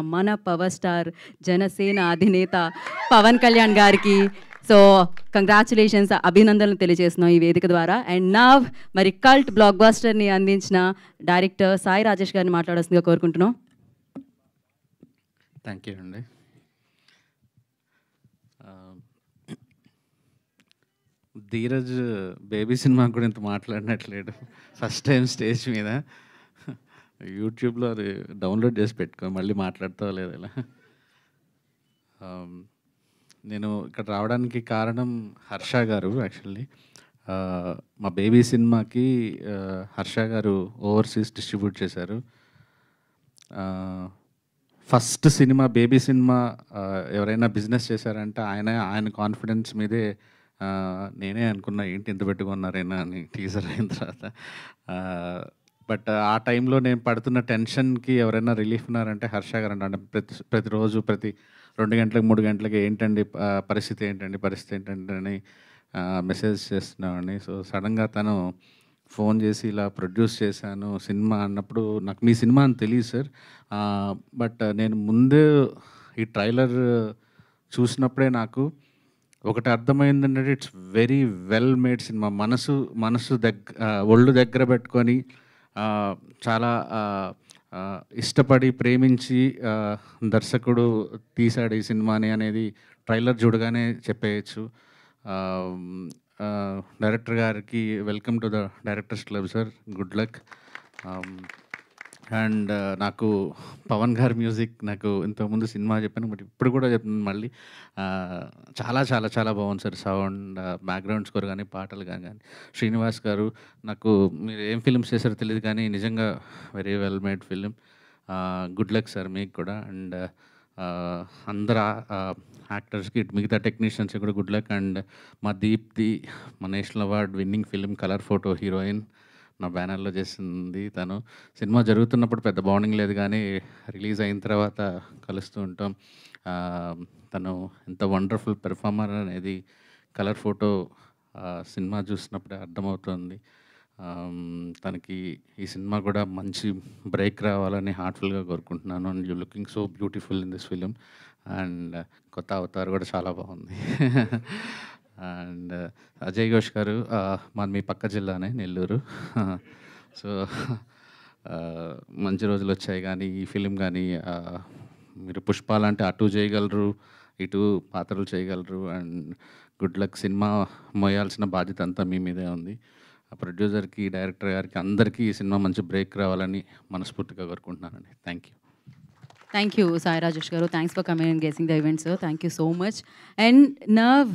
మన power star Janasena అధినేత పవన్ కళ్యాణ్ గారికి. సో కంగ్రాచులేషన్స్ అభినందనలు తెలియజేస్తున్నాం ఈ వేదిక ద్వారా. అండ్ నవ్ మరి కల్ట్ బ్లాక్ బాస్టర్ని అందించిన డైరెక్టర్ సాయి రాజేష్ గారిని మాట్లాడాల్సిందిగా కోరుకుంటున్నాం. థ్యాంక్ యూ అండి. ధీరజ్ బేబీ సినిమా కూడా ఇంత మాట్లాడినట్లేడు ఫస్ట్ టైం స్టేజ్ మీద. యూట్యూబ్లో అది డౌన్లోడ్ చేసి పెట్టుకో మళ్ళీ మాట్లాడతా లేదు ఇలా. నేను ఇక్కడ రావడానికి కారణం హర్ష గారు యాక్చువల్లీ. మా బేబీ సినిమాకి హర్ష గారు ఓవర్సీస్ డిస్ట్రిబ్యూట్ చేశారు. ఫస్ట్ సినిమా బేబీ సినిమా ఎవరైనా బిజినెస్ చేశారంటే ఆయన ఆయన కాన్ఫిడెన్స్ మీదే నేనే అనుకున్నా ఏంటి ఇంత పెట్టుకున్నారైనా అని టీజర్ అయిన తర్వాత. బట్ ఆ టైంలో నేను పడుతున్న టెన్షన్కి ఎవరైనా రిలీఫ్ ఉన్నారంటే హర్ష గారు అంట. అంటే ప్రతి ప్రతిరోజు ప్రతి రెండు గంటలకు మూడు గంటలకి ఏంటండి పరిస్థితి ఏంటండి పరిస్థితి ఏంటండి అని మెసేజ్ చేస్తున్నామండి సో సడన్గా తను ఫోన్ చేసి ఇలా ప్రొడ్యూస్ చేశాను సినిమా అన్నప్పుడు నాకు మీ సినిమా అని తెలియదు సార్. బట్ నేను ముందే ఈ ట్రైలర్ చూసినప్పుడే నాకు ఒకటి అర్థమైందంటే it's very well made cinema. మనసు మనసు దగ్గర ఒళ్ళు దగ్గర పెట్టుకొని చాలా ఇష్టపడి ప్రేమించి దర్శకుడు తీశాడు ఈ సినిమాని అనేది ట్రైలర్ చూడగానే చెప్పేయచ్చు. డైరెక్టర్ గారికి welcome to the directors club sir. Good luck. And నాకు పవన్ గారి మ్యూజిక్ నాకు ఇంతకుముందు సినిమా చెప్పాను బట్ ఇప్పుడు కూడా చెప్తున్నాను మళ్ళీ. చాలా చాలా చాలా బాగుంది సార్ సౌండ్ బ్యాక్గ్రౌండ్ స్కోర్ కానీ పాటలు కానీ కానీ శ్రీనివాస్ గారు నాకు మీరు ఏం ఫిల్మ్స్ చేశారో తెలియదు కానీ నిజంగా very well made film good luck sir మీకు కూడా. అండ్ అందరు యాక్టర్స్కి మిగతా టెక్నీషియన్స్కి కూడా గుడ్ లక్. అండ్ మా దీప్తి మా national award winning film Colour Photo heroine. నా బ్యానర్లో చేసింది తను. సినిమా జరుగుతున్నప్పుడు పెద్ద బాండింగ్ లేదు కానీ రిలీజ్ అయిన తర్వాత కలుస్తూ ఉంటాం. తను ఎంత వండర్ఫుల్ పెర్ఫార్మర్ అనేది కలర్ ఫోటో సినిమా చూసినప్పుడే అర్థమవుతుంది. తనకి ఈ సినిమా కూడా మంచి బ్రేక్ రావాలని హార్ట్ఫుల్గా కోరుకుంటున్నాను. And you looking so beautiful in this film. And కొత్త అవతార్ కూడా చాలా బాగుంది. అండ్ అజయ్ ఘోష్ గారు ఆ, మాది మీ పక్క జిల్లానే నెల్లూరు. సో మంచి రోజులు వచ్చాయి కానీ ఈ ఫిలిం కానీ మీరు పుష్పాలంటే అటు చేయగలరు ఇటు పాత్రలు చేయగలరు అండ్ గుడ్ లక్ సినిమా మోయాల్సిన బాధ్యత అంతా మీ మీదే ఉంది. ఆ ప్రొడ్యూసర్కి డైరెక్టర్ గారికి అందరికీ ఈ సినిమా మంచి బ్రేక్ రావాలని మనస్ఫూర్తిగా కోరుకుంటున్నానండి. Thank you. Thank you Sai Rajesh గారు. Thanks for coming and gracing the event sir. Thank you so much. And nerve